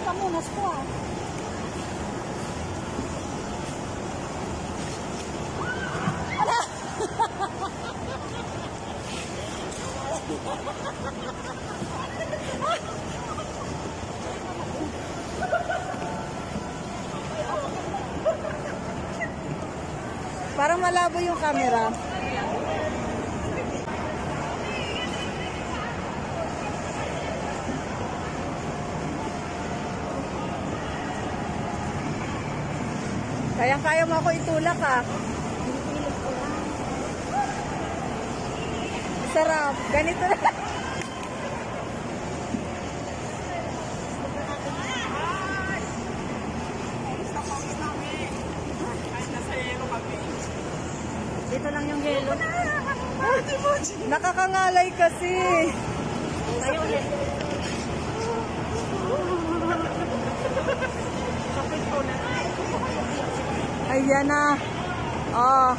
Ka muna, squad. Parang malabo yung camera. Kayang-kaya mo ako itulak ah. Sarap. Ganito na. Dito lang yung yellow. Nakakangalay kasi. Tayo Ayan na. Oh.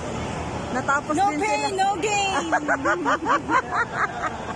Natapos No din pain, sila. no gain.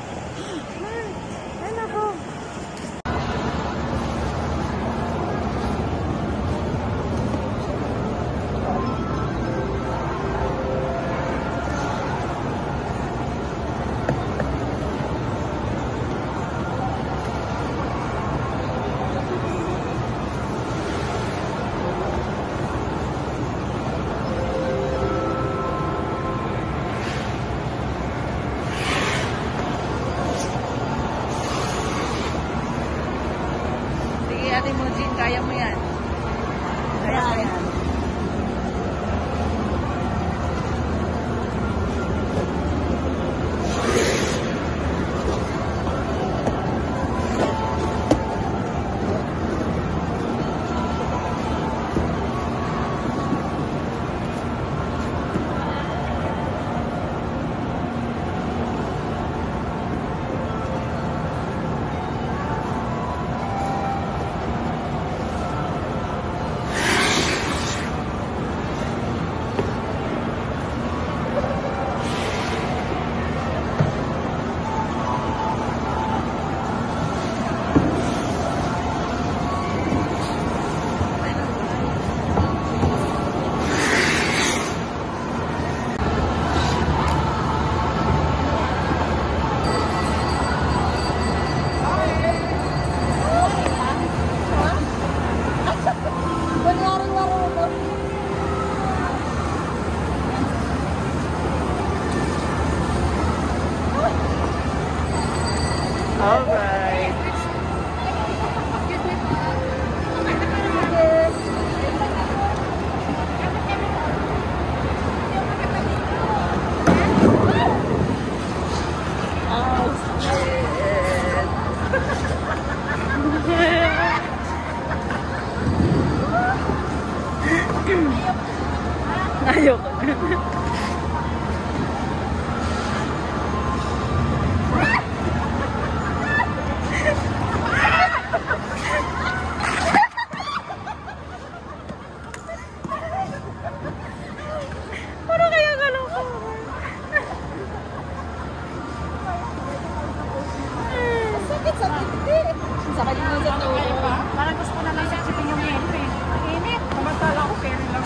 Sakit mo sa ulo. Parang gusto ko na lang sipin yung yellow eh. Ang init. Samantala ko pero lang.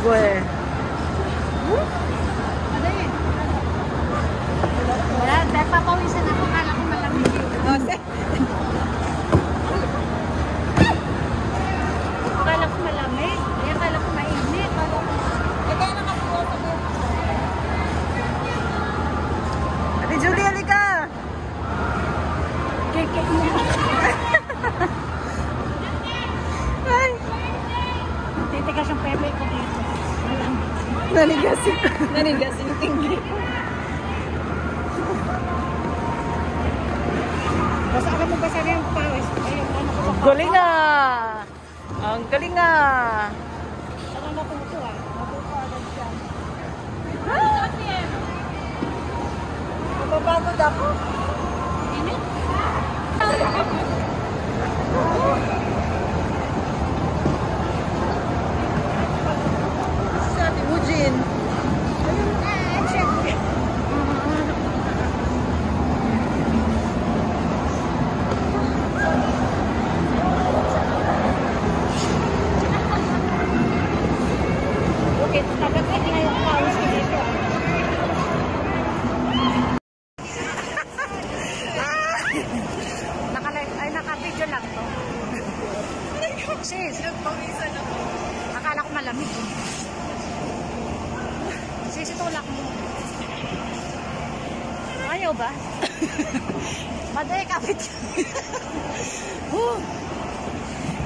Gue. Ano yun? Wala, dahil papawisan ako. Kala ko malamig yun. Eh, sa buhay. Ate Julie, halika! Kikik mo. Ay! Titigas yung pepe ko dito. Nanigas yung, nanigas yung tinggi. Basta alam mo ba sana yung pawis? Ayun, ano ko Ang galing ah! Ang galing ah! Saka natuto ah. Natuto agad siya. Napapagod ako. Init? Oh, tulak mo. Ayaw ba? Maday, kapit ka.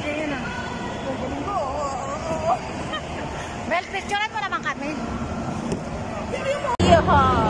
Kaya yun lang. Gagaling ko. Well, picturean mo naman kami. Video!